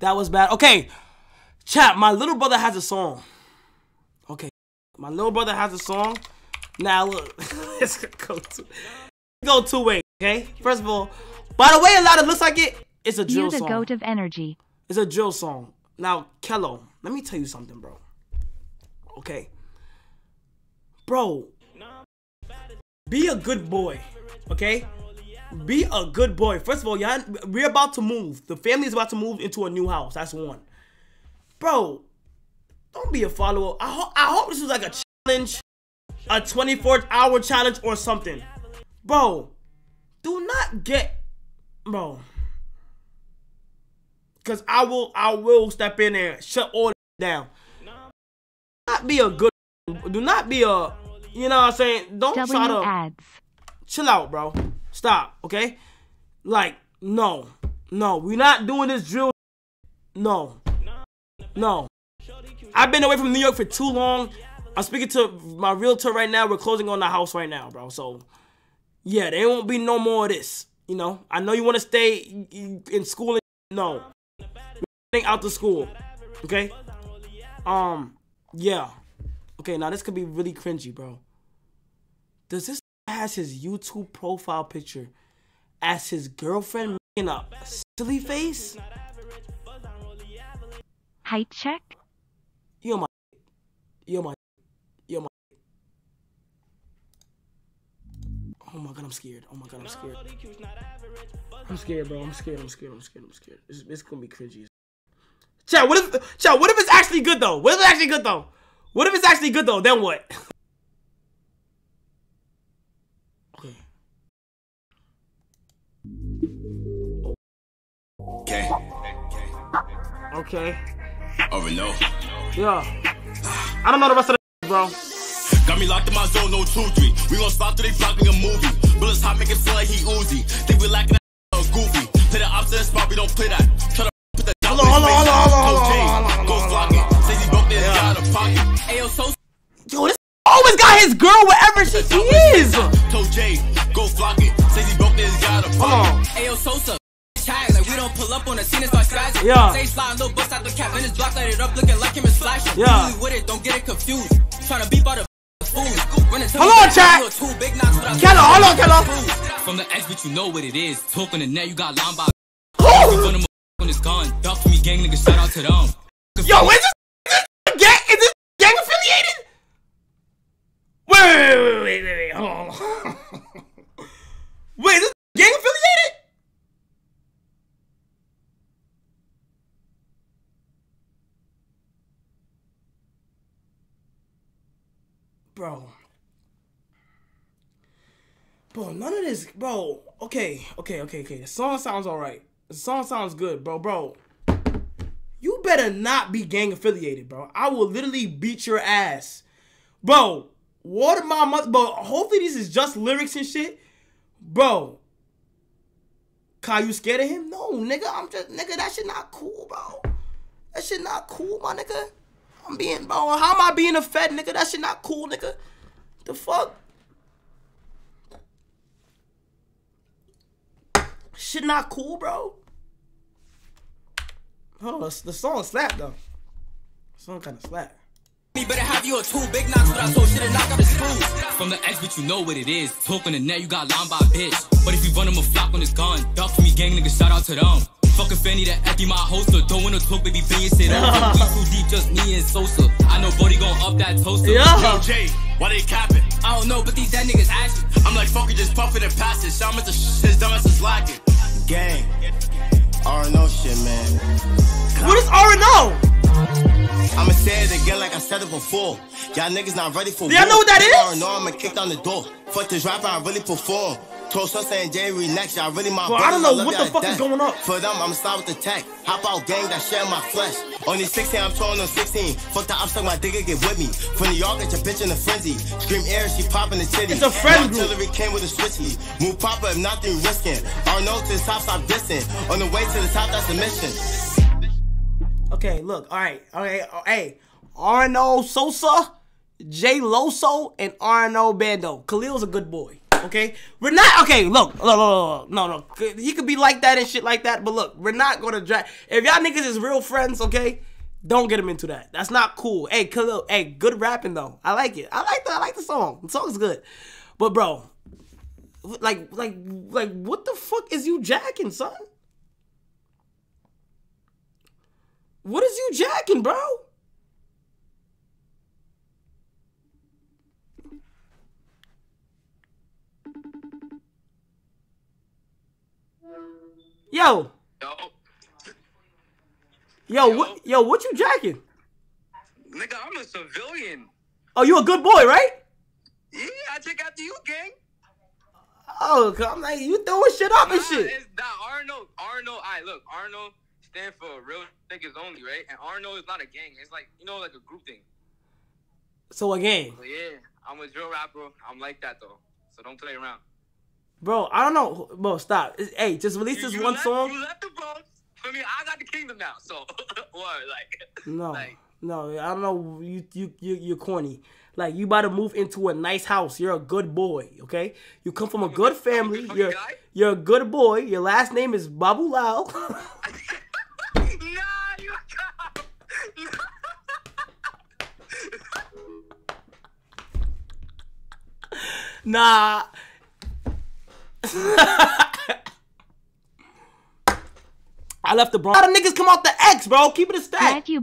That was bad. Okay, chat. My little brother has a song. Okay, my little brother has a song. Now look, gonna go to go two ways. Okay, first of all, by the way, a lot of looks like it. It's a drill You're the song. goat of energy. It's a drill song. Now, Kello, let me tell you something, bro. Okay. Bro, be a good boy. Okay? Be a good boy. First of all, y'all, we're about to move. The family's about to move into a new house. That's one. Bro, don't be a follower. I, ho- I hope this is like a challenge, a 24 hour challenge or something. Bro, do not get, bro. Cause I will, I will step in there, and shut all that down. Not be a good, do not be a, you know what I'm saying? Don't try W to ads. chill out, bro. Stop, okay? Like, no, no, we're not doing this drill. No, no. I've been away from New York for too long. I'm speaking to my realtor right now. We're closing on the house right now, bro. So, yeah, there won't be no more of this. You know, I know you want to stay in school. No, we're out to school. Okay. Um. Yeah. Okay. Now this could be really cringy, bro. Does this has his YouTube profile picture as his girlfriend making a silly face? Height check. You're my. You're my. You're my. Oh my god, I'm scared. Oh my god, I'm scared. I'm scared, bro. I'm scared. I'm scared. I'm scared. I'm scared. It's, is gonna be cringy. Chat, what if, chat, what if it's actually good though? What if it's actually good though? What if it's actually good though? Then what? Okay. Okay. Already know. Yeah. I don't know the rest of the bro. Got me locked in my zone, no two, three. We gon' spot through they blocking a movie. Bullets hot, make it feel like he Uzi. Think we lacking that goofy. Play the opposite spot, we don't play that. Try to put the Hold on, hold on, hold on, hold on, hold on, hold on, Go hold on, flocking. Say he broke this guy out of pocket. Ayo, so Yo, this always got his girl wherever she is. Told Jay, go flocking. Say he broke this guy out of pocket. Ayo, Sosa. Tag, like we don't pull up on the scene and start spazzing. Yeah. Say slide, little bust out the cap in his block, light it up, looking like him is flashing. Yeah. Really with it, don't get it confused. Tryna beep out the fools. To Hold on, chat. you a two big knocks, but I- Kello, hold on, Kello. From the X, but you know what it is. Talk on the net, you got line by. Him on his gun. Duck me, gang niggas, shout out to them. Yo, is this, is this gang? Is this gang affiliated? Wait, wait, wait, wait, wait, wait, hold on. wait, is this gang affiliated? Bro. Bro, none of this, bro. Okay, okay, okay, okay. The song sounds alright. The song sounds good, bro, bro. You better not be gang affiliated, bro. I will literally beat your ass. Bro, water my mother. Bro, hopefully this is just lyrics and shit. Bro. Kai, you scared of him? No, nigga. I'm just, nigga, that shit not cool, bro. That shit not cool, my nigga. I'm being, bro, how am I being a fed, nigga? That shit not cool, nigga. The fuck? Shit not cool, bro. On, the song slap though. The song kind of slap. Me better have you a two big knocks, but I told shit and knock out his screws. From the but you know what it is. Talk the net, you got line by a bitch. But if you run him a flock on his gun, duck for me, gang nigga, shout out to them. Fucking Fanny, that empty my holster. Don't wanna talk, baby, bang your shit over. We too deep, just me and Sosa. I know Bodie gon' up that toaster. Yeah. Yo, Jay, why they capping? I don't know, but these dead niggas asking. I'm like, fuck it, just puff it and pass it. Shout him at the sh- his dumb ass is lacking. Gang. RNO shit, man. What is R and O? I'ma say it again like I said it before. Y'all niggas not ready for Do y'all know what that is? No, I'ma kick down the door. Fuck this rapper, I really perform. Told Sosa and Jerry next, y'all really my Bro, I don't know love what the fuck to is going on. For them, I'ma start with the tech. Hop out gang, that share my flesh. Only 16, I'm throwing on 16. Fuck the suck my digger, get with me. From New York, got your bitch in a frenzy. Scream air, she popping the titty. It's a friend group. Artillery came with a switchy. Move proper, if nothing risking. Arnold to the top, stop dissing. On the way to the top, that's the mission. Okay, look, all right, all right, all- hey, Arno Sosa, Jay Loso, and Arno Bando. Khalil's a good boy. Okay, we're not okay. Look, look, look, no, no. He could be like that and shit like that, but look, we're not gonna drag. If y'all niggas is real friends, okay, don't get him into that. That's not cool. Hey, Khalil, hey, good rapping though. I like it. I like the, I like the song. The song's good, but bro, like, like, like, what the fuck is you jacking, son? What is you jacking, bro? Yo. Yo. Yo, what yo, what you jacking? Nigga, I'm a civilian. Oh, you a good boy, right? Yeah, I take after you, gang. Oh, I'm like, you throwing shit up and shit. It's not RNO. RNO, I look, RNO stand for real niggas only, right? And RNO is not a gang. It's like you know, like a group thing. So again, But yeah, I'm a drill rapper. I'm like that though. So don't play around. Bro, I don't know. Bro, stop. Hey, just release this you one song. You left the Bronx. I mean, I got the kingdom now. So what, like? No, Like, no, I don't know. You, you, you, you're corny. Like you about to move into a nice house. You're a good boy, okay? You come from a good a family. good You're, guy? you're a good boy. Your last name is Babu you. nah. I left the Bronx. A lot of niggas come out the X, bro. Keep it a stack. You